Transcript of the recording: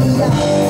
Hallelujah.